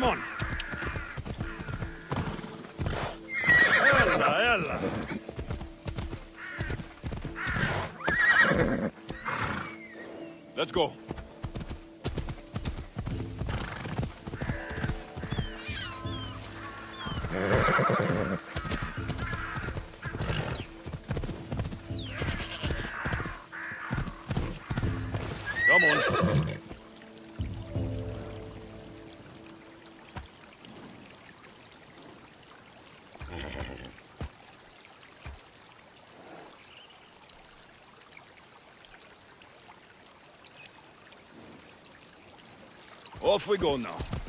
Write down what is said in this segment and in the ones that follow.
come on. Let's go. Off we go now.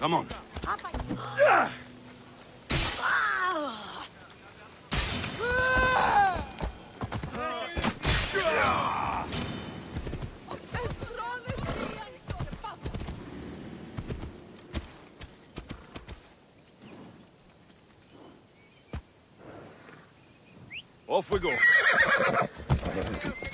Come on. Off we go.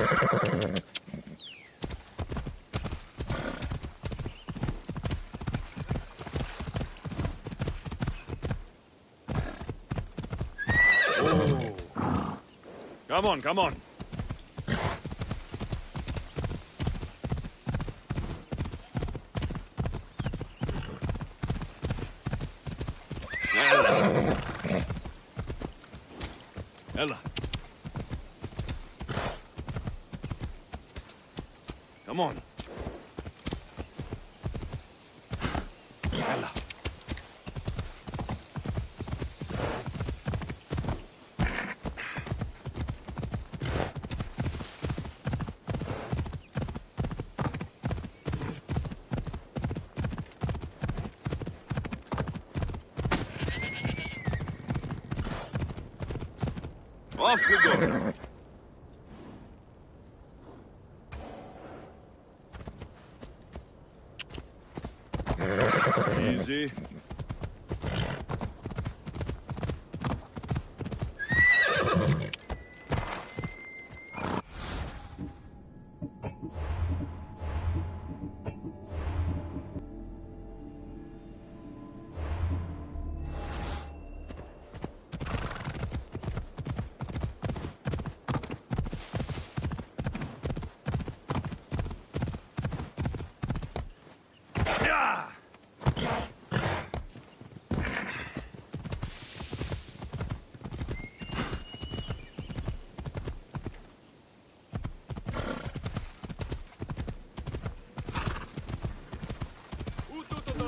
Oh. Come on, come on. Ella. Come on. Ella. Off we go. Easy.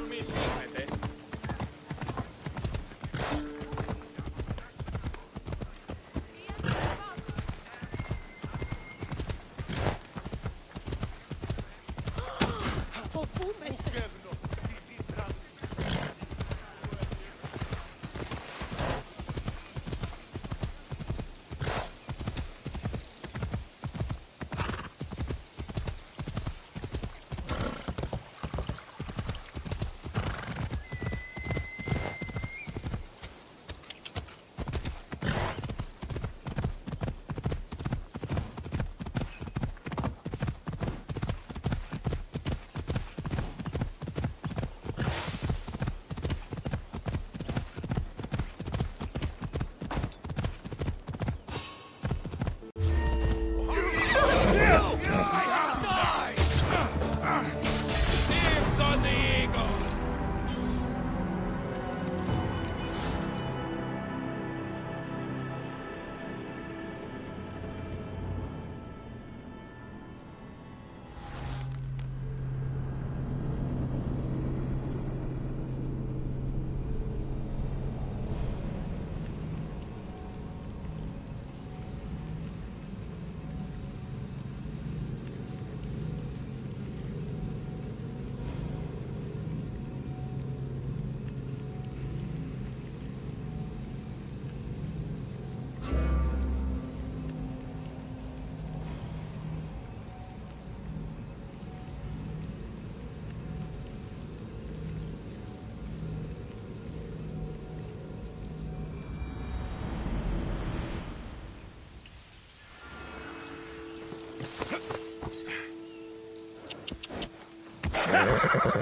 On me, jefe. Dibs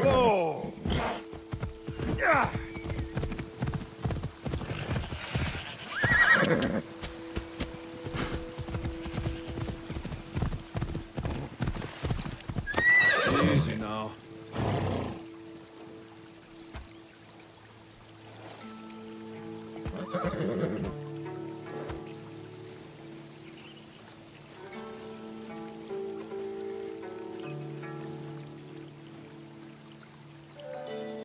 Whoa! Yeah! Easy now.